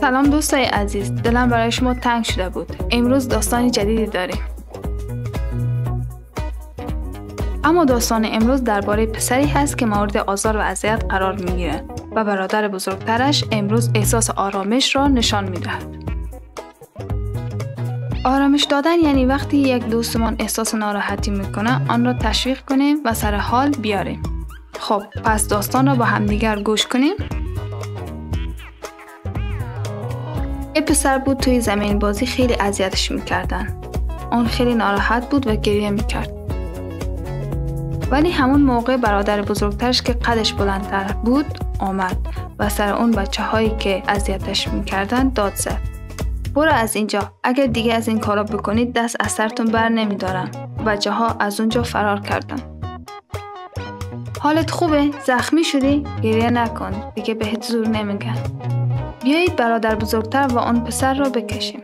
سلام دوستای عزیز دلم برای شما تنگ شده بود. امروز داستانی جدیدی داریم. اما داستان امروز درباره پسری هست که مورد آزار و اذیت قرار می‌گیره و برادر بزرگترش امروز احساس آرامش را نشان می‌دهد. آرامش دادن یعنی وقتی یک دوستمان احساس ناراحتی می‌کنه آن را تشویق کنیم و سر حال بیاریم. خب پس داستان را با همدیگر گوش کنیم. یه پسر بود توی زمین بازی خیلی اذیتش می‌کردن. اون خیلی ناراحت بود و گریه می‌کرد. ولی همون موقع برادر بزرگترش که قدش بلندتر بود آمد و سر اون بچه هایی که اذیتش می‌کردن داد زد. برو از اینجا اگر دیگه از این کارا بکنید دست از سرتون بر نمیدارم. بچه ها از اونجا فرار کردن. حالت خوبه؟ زخمی شدی؟ گریه نکن دیگه بهت زور نمیگن. بیایید برادر بزرگتر و آن پسر را بکشیم.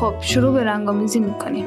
خب شروع به رنگامیزی می‌کنیم.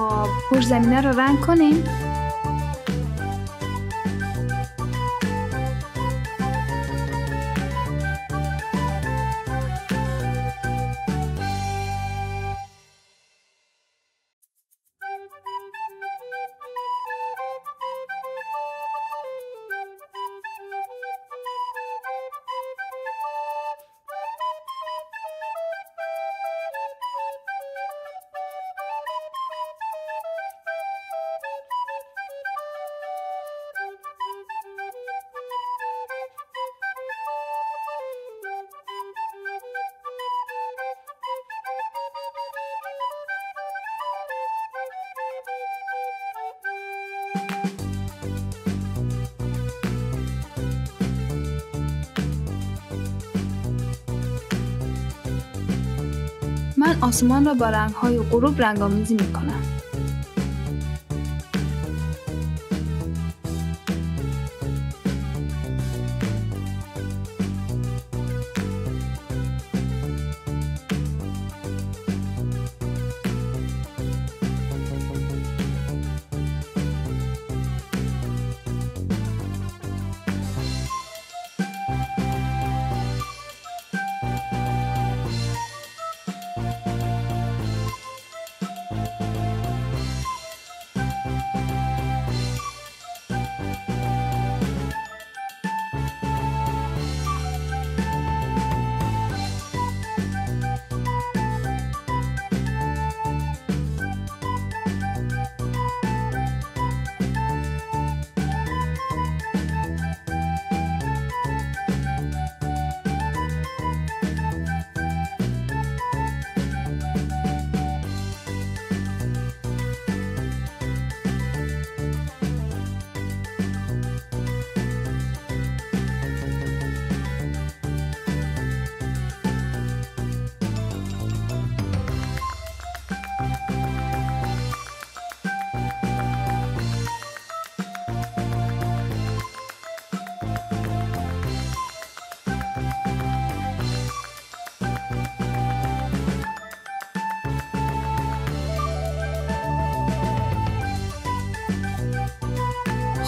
خب پشت زمینه رو رنگ کنیم. من آسمان را با رنگ های غروب رنگامیزی می کنم.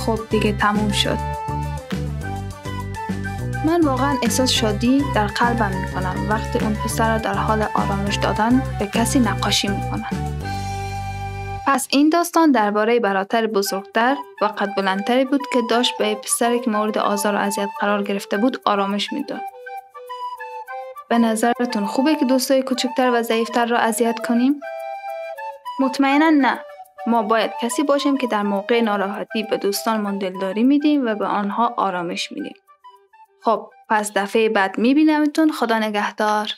خب دیگه تموم شد من واقعا احساس شادی در قلبم می کنم وقتی اون پسر در حال آرامش دادن به کسی نقاشی می کنم. پس این داستان درباره براتر بزرگتر و قد بلندتری بود که داشت به پسری که مورد آزار و اذیت قرار گرفته بود آرامش می‌داد. به نظرتون خوبه که دوستای کوچکتر و ضعیفتر را اذیت کنیم؟ مطمئنا نه. ما باید کسی باشیم که در موقع ناراحتی به دوستانمان دلداری میدیم و به آنها آرامش میدیم. خب پس دفعه بعد میبینمتون خدا نگهدار.